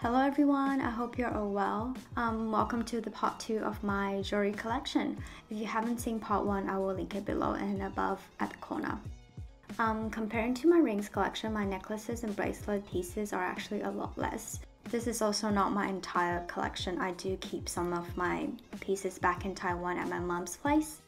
Hello everyone, I hope you're all well. Um, welcome to the part 2 of my jewelry collection. If you haven't seen part 1, I will link it below and above at the corner. Um, comparing to my rings collection, my necklaces and bracelet pieces are actually a lot less. This is also not my entire collection. I do keep some of my pieces back in Taiwan at my mom's place.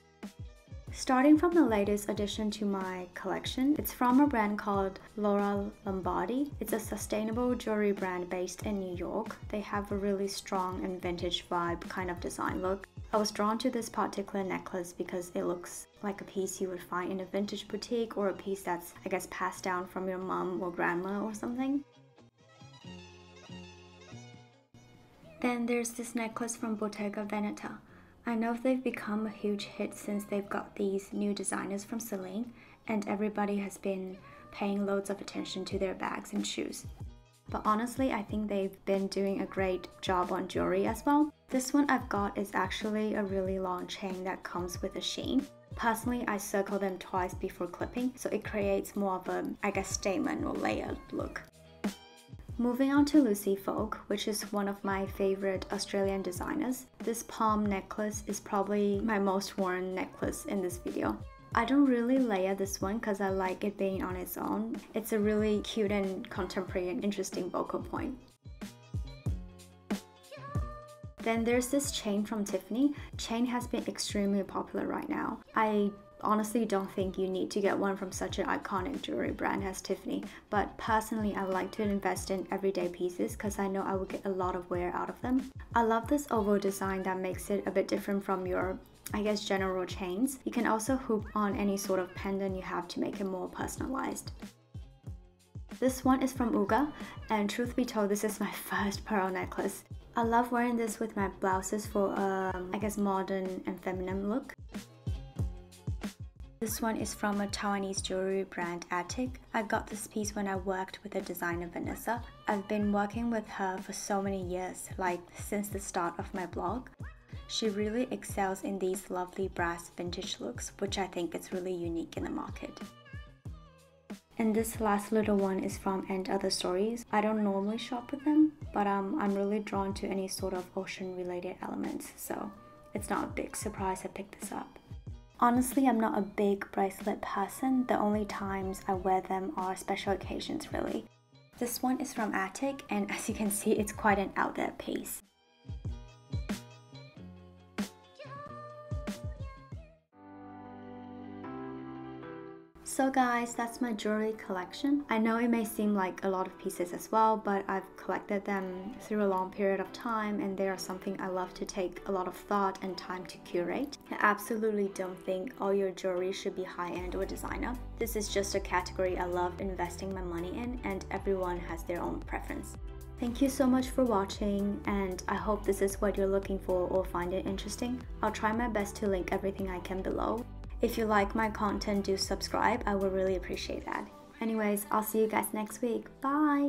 Starting from the latest addition to my collection, it's from a brand called Laura Lombardi. It's a sustainable jewelry brand based in New York. They have a really strong and vintage vibe kind of design look. I was drawn to this particular necklace because it looks like a piece you would find in a vintage boutique or a piece that's, I guess, passed down from your mom or grandma or something. Then there's this necklace from Bottega Veneta. I know they've become a huge hit since they've got these new designers from Celine, and everybody has been paying loads of attention to their bags and shoes. But honestly, I think they've been doing a great job on jewelry as well. This one I've got is actually a really long chain that comes with a sheen. Personally, I circle them twice before clipping, so it creates more of a, I guess, statement or layered look. Moving on to Lucy Folk, which is one of my favorite Australian designers. This palm necklace is probably my most worn necklace in this video. I don't really layer this one because I like it being on its own. It's a really cute and contemporary and interesting focal point. Then there's this chain from Tiffany. Chain has been extremely popular right now. I honestly don't think you need to get one from such an iconic jewelry brand as Tiffany, but personally I like to invest in everyday pieces because I know I will get a lot of wear out of them. I love this oval design that makes it a bit different from your I guess general chains. You can also hoop on any sort of pendant you have to make it more personalized. This one is from Wooga, and truth be told, this is my first pearl necklace. I love wearing this with my blouses for um, I guess, modern and feminine look. This one is from a Taiwanese jewelry brand Attic. I got this piece when I worked with the designer Vanessa. I've been working with her for so many years, like since the start of my blog. She really excels in these lovely brass vintage looks, which I think is really unique in the market. And this last little one is from And Other Stories. I don't normally shop with them, but um, I'm really drawn to any sort of ocean related elements, so it's not a big surprise I picked this up. Honestly, I'm not a big bracelet person. The only times I wear them are special occasions really. This one is from Attic and as you can see, it's quite an out there piece. So guys, that's my jewelry collection. I know it may seem like a lot of pieces as well, but I've collected them through a long period of time and they are something I love to take a lot of thought and time to curate. I absolutely don't think all your jewelry should be high-end or designer. This is just a category I love investing my money in and everyone has their own preference. Thank you so much for watching and I hope this is what you're looking for or find it interesting. I'll try my best to link everything I can below. If you like my content, do subscribe. I would really appreciate that. Anyways, I'll see you guys next week. Bye!